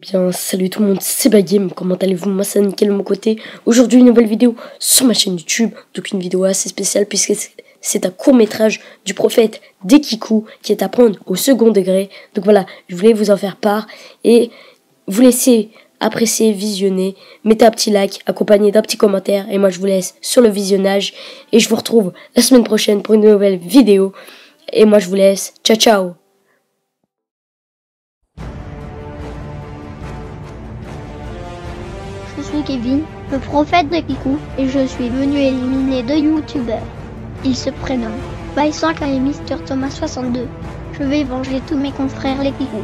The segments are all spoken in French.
Bien, salut tout le monde, c'est Bagame, comment allez-vous? Moi ça nickel de mon côté. Aujourd'hui une nouvelle vidéo sur ma chaîne YouTube, donc une vidéo assez spéciale puisque c'est un court métrage du prophète Dekiku qui est à prendre au second degré. Donc voilà, je voulais vous en faire part et vous laisser apprécier, visionner, mettez un petit like accompagné d'un petit commentaire et moi je vous laisse sur le visionnage et je vous retrouve la semaine prochaine pour une nouvelle vidéo et moi je vous laisse, ciao ciao Je suis Kevin, le prophète de Kikou, et je suis venu éliminer deux youtubeurs. Ils se prénomment By5 et Mister Thomas 62. Je vais venger tous mes confrères les Kikou.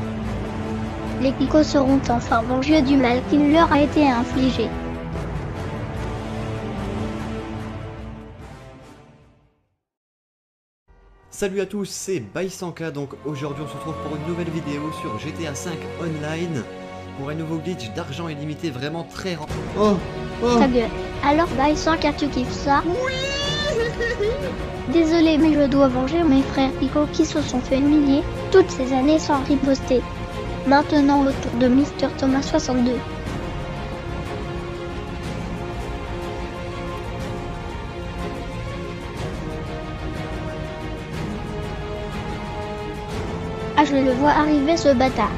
Les Kikos seront enfin vengés du mal qui leur a été infligé. Salut à tous, c'est Baisanka, donc aujourd'hui on se retrouve pour une nouvelle vidéo sur GTA 5 Online pour un nouveau glitch d'argent illimité vraiment très rare. Oh, oh. Ta gueule. Alors By5 tu kiffes ça? Oui Désolé mais je dois venger mes frères Pico qui se sont fait humilier toutes ces années sans riposter. Maintenant le tour de Mister Thomas 62. Ah je le vois arriver ce bâtard.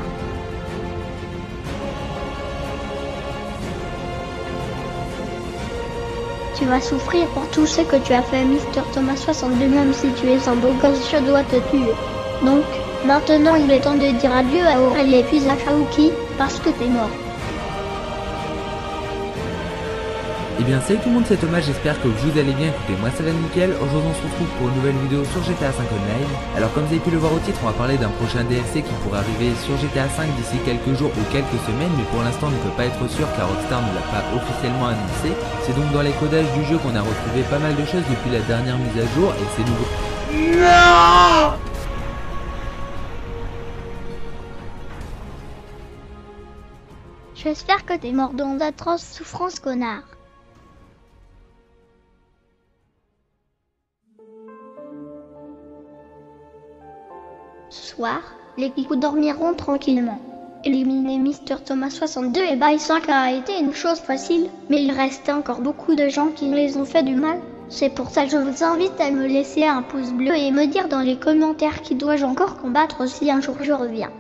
Tu vas souffrir pour tout ce que tu as fait, Mister Thomas 62, même si tu es un beau gosse, je dois te tuer. Donc, maintenant il est temps de dire adieu à Aurel et puis à parce que t'es mort. Et bien salut tout le monde c'est Thomas, j'espère que vous allez bien, écoutez moi ça va nickel, aujourd'hui on se retrouve pour une nouvelle vidéo sur GTA 5 Online. Alors comme vous avez pu le voir au titre, on va parler d'un prochain DLC qui pourrait arriver sur GTA 5 d'ici quelques jours ou quelques semaines, mais pour l'instant on ne peut pas être sûr car Rockstar ne l'a pas officiellement annoncé. C'est donc dans les codages du jeu qu'on a retrouvé pas mal de choses depuis la dernière mise à jour et c'est nouveau. Non J'espère que t'es mort dans d'atroces souffrances, connard. Ce soir, les Kikou dormiront tranquillement. Éliminer Mister Thomas 62 et 5 a été une chose facile, mais il restait encore beaucoup de gens qui les ont fait du mal. C'est pour ça que je vous invite à me laisser un pouce bleu et me dire dans les commentaires qui dois-je encore combattre si un jour je reviens.